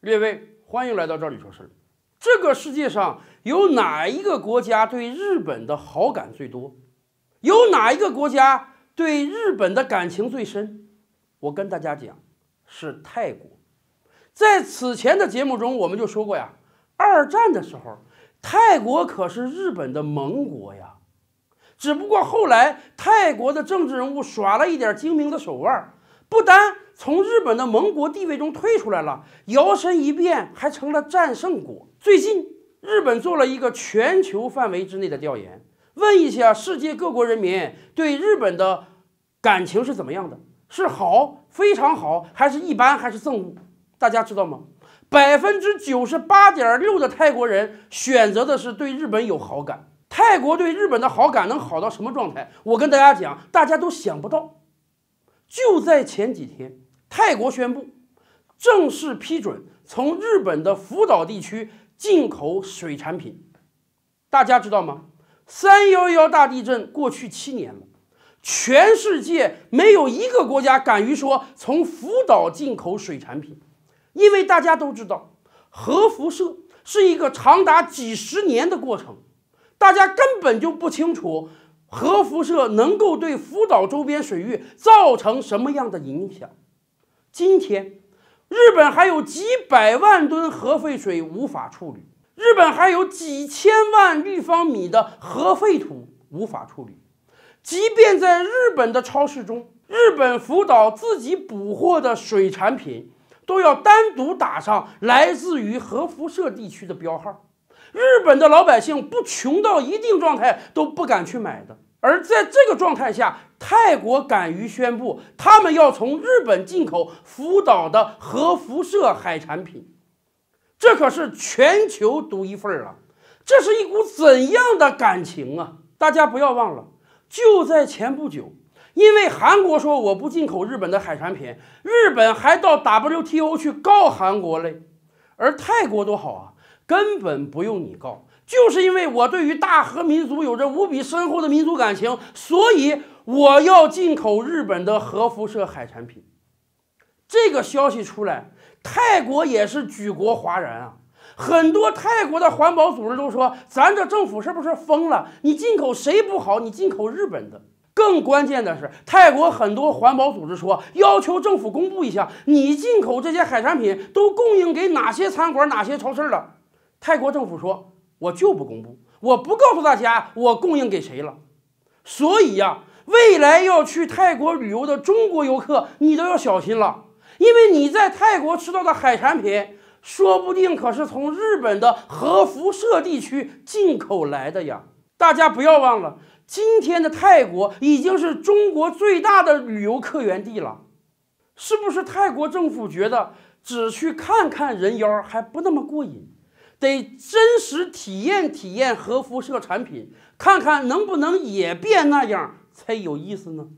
列位，欢迎来到这里说事儿。这个世界上有哪一个国家对日本的好感最多？有哪一个国家对日本的感情最深？我跟大家讲，是泰国。在此前的节目中，我们就说过呀，二战的时候，泰国可是日本的盟国呀。只不过后来泰国的政治人物耍了一点精明的手腕，不单从日本的盟国地位中退出来了，摇身一变还成了战胜国。最近，日本做了一个全球范围之内的调研，问一下世界各国人民对日本的感情是怎么样的？是好、非常好，还是一般，还是憎恶？大家知道吗？百分之九十八点六的泰国人选择的是对日本有好感。泰国对日本的好感能好到什么状态？我跟大家讲，大家都想不到。就在前几天，泰国宣布正式批准从日本的福岛地区进口水产品。大家知道吗？三幺幺大地震过去七年了，全世界没有一个国家敢于说从福岛进口水产品，因为大家都知道，核辐射是一个长达几十年的过程，大家根本就不清楚。核辐射能够对福岛周边水域造成什么样的影响？今天，日本还有几百万吨核废水无法处理，日本还有几千万立方米的核废土无法处理。即便在日本的超市中，日本福岛自己捕获的水产品都要单独打上来自于核辐射地区的标号。日本的老百姓不穷到一定状态都不敢去买的，而在这个状态下，泰国敢于宣布他们要从日本进口福岛的核辐射海产品，这可是全球独一份儿啊！这是一股怎样的感情啊？大家不要忘了，就在前不久，因为韩国说我不进口日本的海产品，日本还到 WTO 去告韩国嘞，而泰国多好啊！根本不用你告，就是因为我对于大和民族有着无比深厚的民族感情，所以我要进口日本的核辐射海产品。这个消息出来，泰国也是举国哗然啊！很多泰国的环保组织都说，咱这政府是不是疯了？你进口谁不好？你进口日本的。更关键的是，泰国很多环保组织说，要求政府公布一下，你进口这些海产品都供应给哪些餐馆、哪些超市了。泰国政府说：“我就不公布，我不告诉大家我供应给谁了。”所以呀，未来要去泰国旅游的中国游客，你都要小心了，因为你在泰国吃到的海产品，说不定可是从日本的核辐射地区进口来的呀！大家不要忘了，今天的泰国已经是中国最大的旅游客源地了，是不是？泰国政府觉得只去看看人妖还不那么过瘾？得真实体验体验核辐射产品看看能不能也变那样才有意思呢？